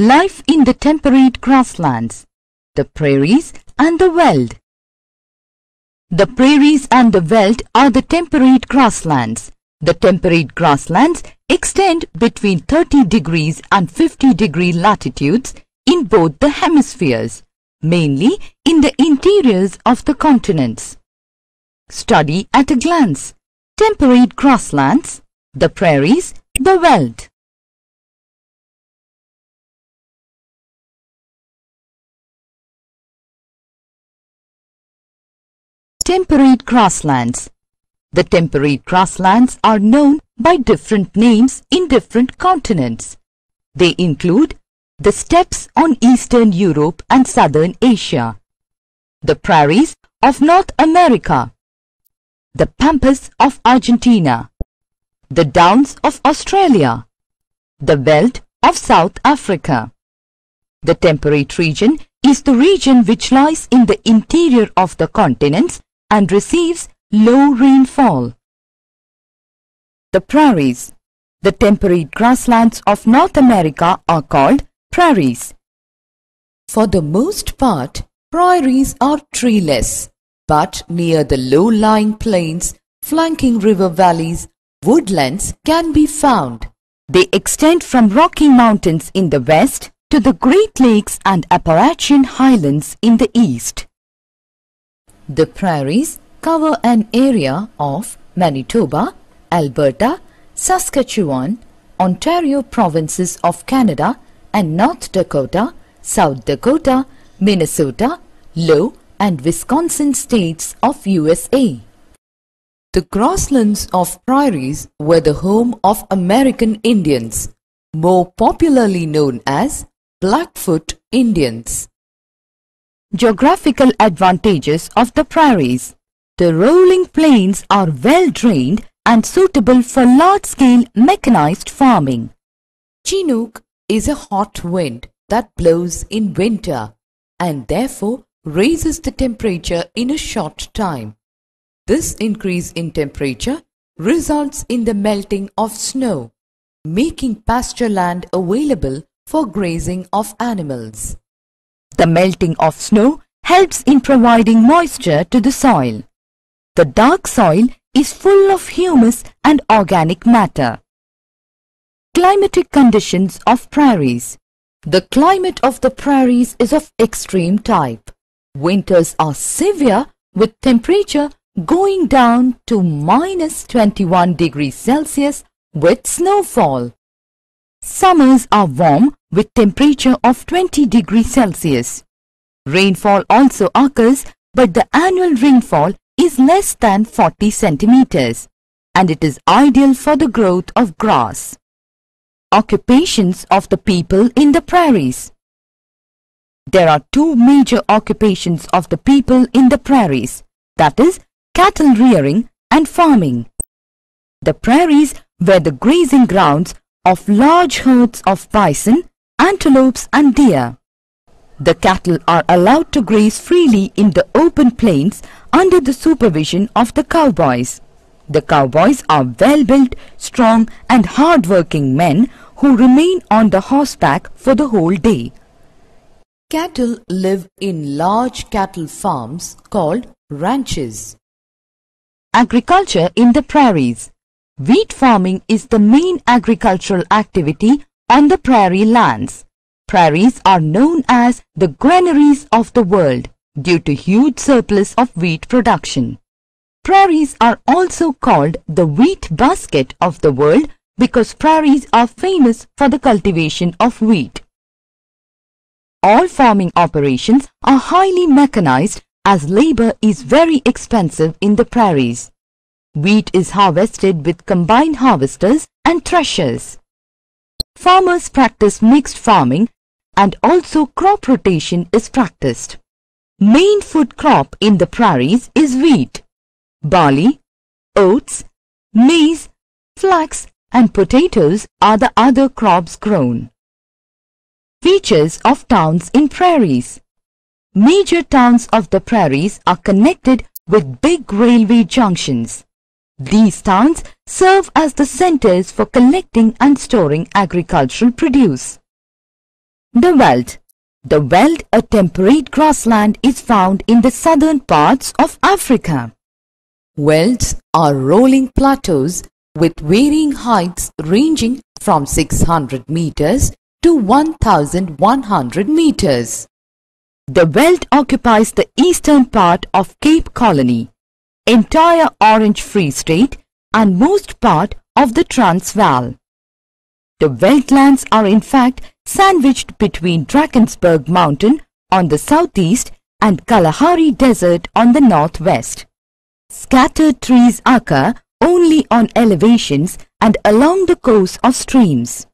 Life in the temperate grasslands, the prairies and the veld. The prairies and the veld are the temperate grasslands. The temperate grasslands extend between 30 degrees and 50 degree latitudes in both the hemispheres, mainly in the interiors of the continents. Study at a glance. Temperate grasslands, the prairies, the veld. Temperate grasslands. The temperate grasslands are known by different names in different continents. They include the steppes on eastern Europe and southern Asia, the prairies of North America, the pampas of Argentina, the downs of Australia, the veld of South Africa. The temperate region is the region which lies in the interior of the continents and receives low rainfall. The prairies. The temperate grasslands of North America are called prairies. For the most part, prairies are treeless, but near the low-lying plains, flanking river valleys, woodlands can be found. They extend from Rocky Mountains in the west to the Great Lakes and Appalachian Highlands in the east. The prairies cover an area of Manitoba, Alberta, Saskatchewan, Ontario provinces of Canada and North Dakota, South Dakota, Minnesota, Iowa and Wisconsin states of USA. The grasslands of prairies were the home of American Indians, more popularly known as Blackfoot Indians. Geographical advantages of the prairies. The rolling plains are well drained and suitable for large-scale mechanized farming. Chinook is a hot wind that blows in winter and therefore raises the temperature in a short time. This increase in temperature results in the melting of snow, making pasture land available for grazing of animals. The melting of snow helps in providing moisture to the soil. The dark soil is full of humus and organic matter. Climatic conditions of prairies. The climate of the prairies is of extreme type. Winters are severe with temperature going down to minus 21 degrees Celsius with snowfall. Summers are warm with temperature of 20 degrees Celsius. Rainfall also occurs but the annual rainfall is less than 40 centimeters and it is ideal for the growth of grass. Occupations of the people in the prairies There are two major occupations of the people in the prairies, that is, cattle rearing and farming. The prairies were the grazing grounds of large herds of bison, antelopes and deer. The cattle are allowed to graze freely in the open plains under the supervision of the cowboys. The cowboys are well-built, strong and hard-working men who remain on the horseback for the whole day. Cattle live in large cattle farms called ranches. Agriculture in the prairies. Wheat farming is the main agricultural activity on the prairie lands. Prairies are known as the granaries of the world due to huge surplus of wheat production. Prairies are also called the wheat basket of the world because prairies are famous for the cultivation of wheat. All farming operations are highly mechanized as labor is very expensive in the prairies. Wheat is harvested with combine harvesters and threshers. Farmers practice mixed farming and also crop rotation is practiced. Main food crop in the prairies is wheat, barley, oats, maize, flax and potatoes are the other crops grown. Features of towns in prairies Major towns of the prairies are connected with big railway junctions. These towns serve as the centers for collecting and storing agricultural produce. The Veldt The Veldt, a temperate grassland, is found in the southern parts of Africa. Veldts are rolling plateaus with varying heights ranging from 600 meters to 1100 meters. The Veldt occupies the eastern part of Cape Colony, entire Orange Free State and most part of the Transvaal. The Veldtlands are in fact sandwiched between Drakensberg Mountain on the southeast and Kalahari Desert on the northwest. Scattered trees occur only on elevations and along the course of streams.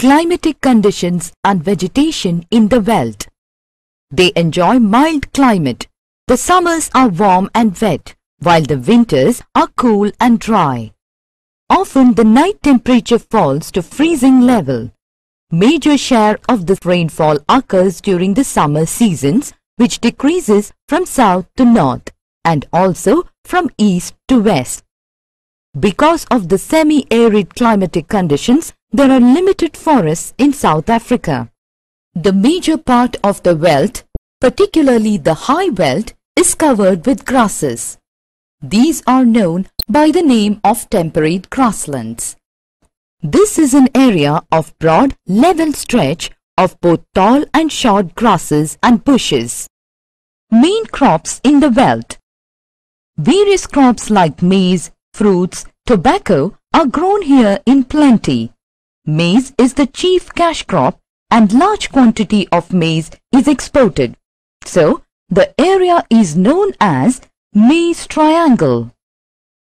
Climatic conditions and vegetation in the Veldt they enjoy mild climate. The summers are warm and wet, while the winters are cool and dry. Often the night temperature falls to freezing level. Major share of the rainfall occurs during the summer seasons, which decreases from south to north and also from east to west. Because of the semi-arid climatic conditions, there are limited forests in South Africa. The major part of the Veldt, particularly the high Veldt, is covered with grasses. These are known by the name of temperate grasslands. This is an area of broad, level stretch of both tall and short grasses and bushes. Main crops in the Veldt Various crops like maize, fruits, tobacco are grown here in plenty. Maize is the chief cash crop and large quantity of maize is exported. So, the area is known as Maize Triangle.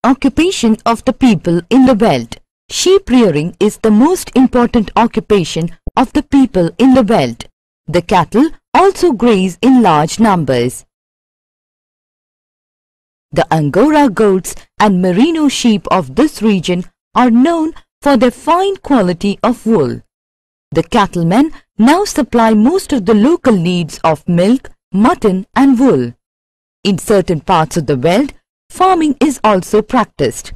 Occupation of the people in the Veldt. Sheep rearing is the most important occupation of the people in the Veldt. The cattle also graze in large numbers. The Angora goats and merino sheep of this region are known for their fine quality of wool. The cattlemen now supply most of the local needs of milk, mutton and wool. In certain parts of the world, farming is also practiced.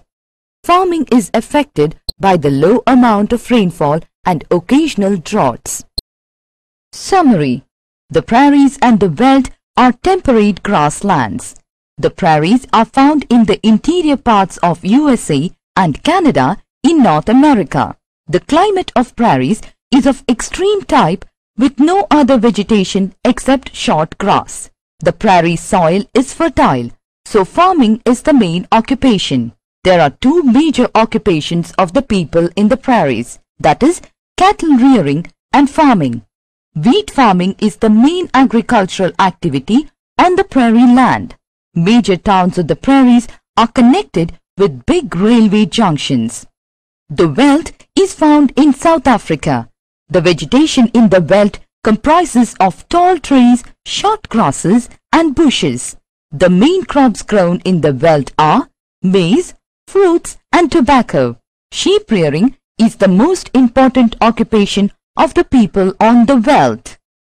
Farming is affected by the low amount of rainfall and occasional droughts. Summary The prairies and the Veldt are temperate grasslands. The prairies are found in the interior parts of USA and Canada in North America. The climate of prairies is of extreme type with no other vegetation except short grass. The prairie soil is fertile, so farming is the main occupation. There are two major occupations of the people in the prairies, that is, cattle rearing and farming. Wheat farming is the main agricultural activity on the prairie land. Major towns of the prairies are connected with big railway junctions. The Veldt is found in South Africa. The vegetation in the Veldt comprises of tall trees, short grasses and bushes. The main crops grown in the Veldt are maize, fruits and tobacco. Sheep rearing is the most important occupation of the people on the Veldt.